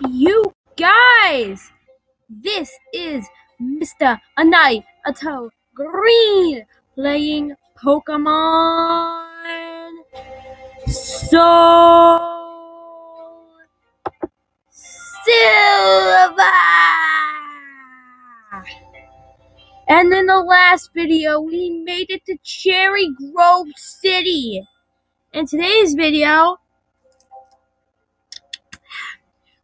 you guys? This is Mr. Anai Ato Green playing Pokemon Soul Silver. And in the last video, we made it to Cherry Grove City. In today's video,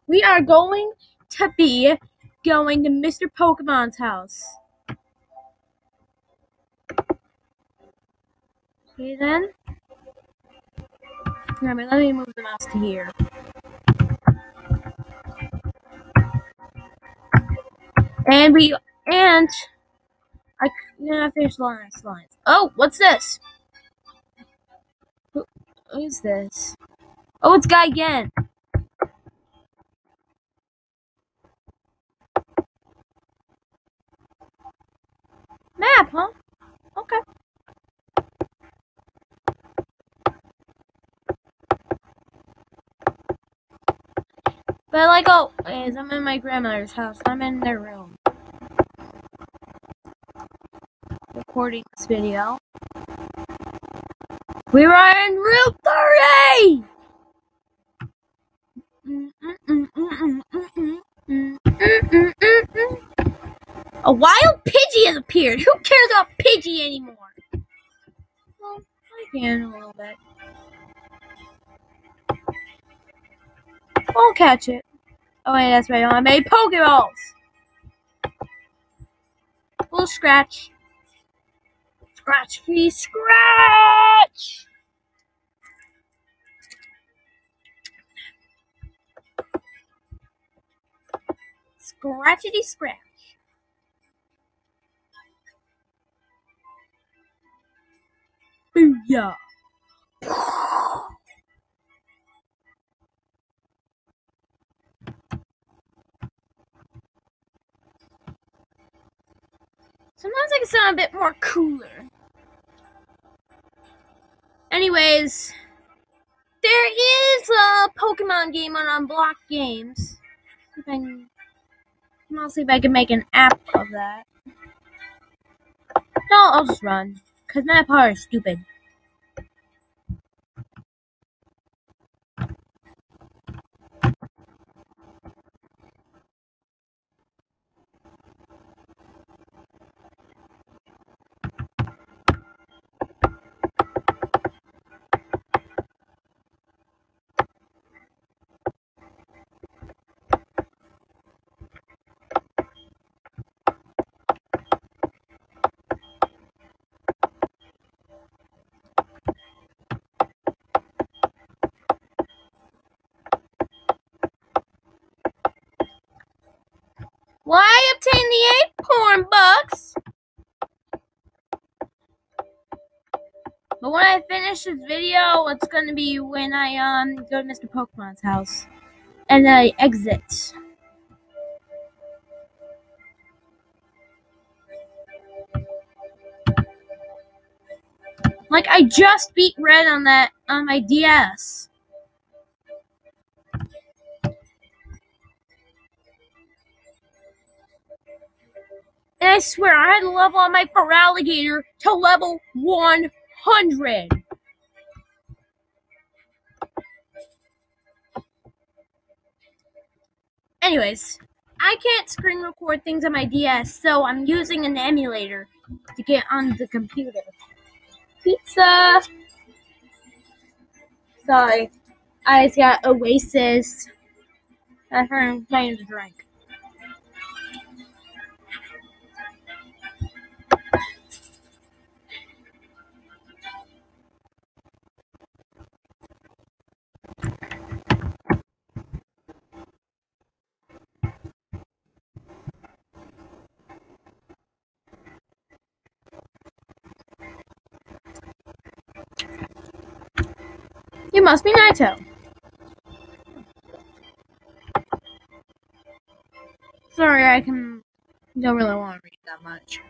we are going to be going to Mr. Pokemon's house. Okay then. Remember, let me move the mouse to here. And we and I yeah, I finished the last lines. Oh, what's this? Who, who's this? Oh, it's Guy again. Huh? Okay. But like, oh, is I'm in my grandmother's house. I'm in their room. Recording this video. We are in Route 30! A wild Pidgey has appeared. Who cares about Pidgey anymore? Well, I can a little bit. I'll catch it. Oh wait, that's right. I made Pokeballs. Little scratch. Scratch, please, scratch. Scratchity scratch. Booyah. Sometimes I can sound a bit more cooler. Anyways, there is a Pokemon game on Unblock Games. If I can, I'll see if I can make an app of that. No, I'll just run. Because that part is stupid. But when I finish this video, it's gonna be when I um go to Mr. Pokemon's house. And then I exit. Like I just beat Red on that on my DS. And I swear I had to level up my Feraligatr to level 100. Anyways, I can't screen record things on my DS, so I'm using an emulator to get on the computer. Pizza! Sorry, I just got Oasis. I heard I'm playing to drink. You must be Naito. Sorry, I can don't really want to read that much.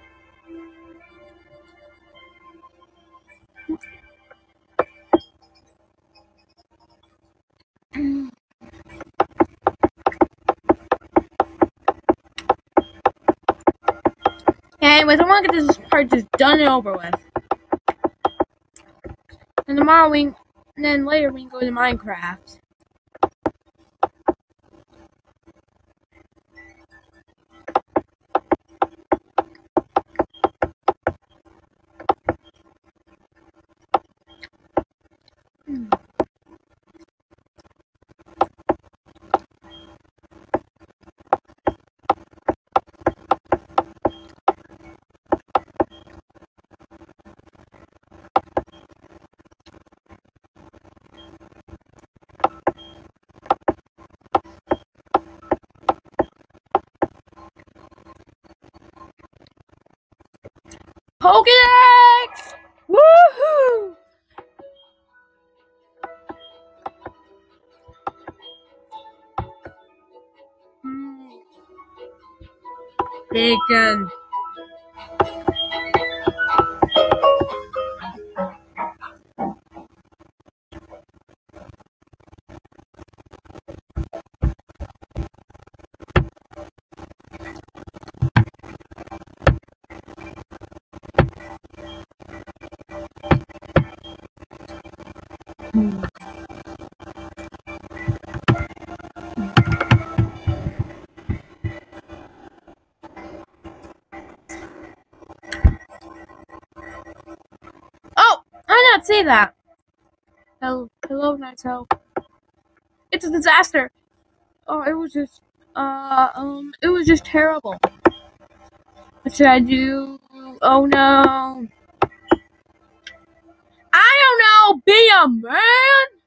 Yeah, anyways, I want to get this part just done and over with. And tomorrow we then later we can go to Minecraft. Pokedex! Woohoo! Bacon. That. Hello, hello, Naito. It's a disaster. Oh, it was just, uh, um, it was just terrible. What should I do? Oh no. I don't know. Be a man.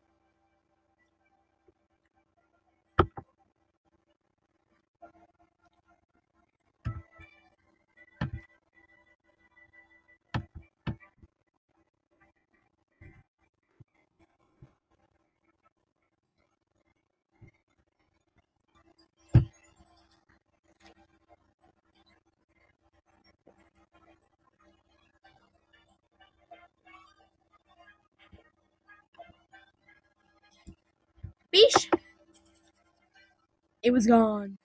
Beesh. It was gone.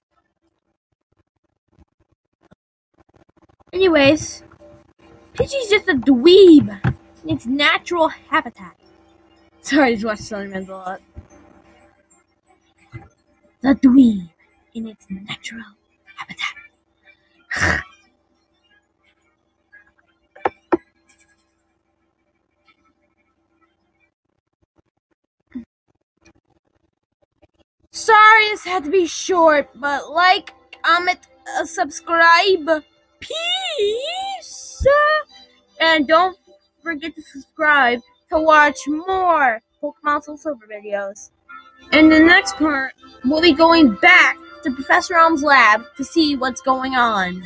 Anyways, Pidgey's just a dweeb in its natural habitat. Sorry, I just watched Slenderman a lot. The dweeb in its natural this had to be short, but like, comment, uh, subscribe, peace, and don't forget to subscribe to watch more Pokemon Soul Silver videos. In the next part, we'll be going back to Professor Elm's lab to see what's going on.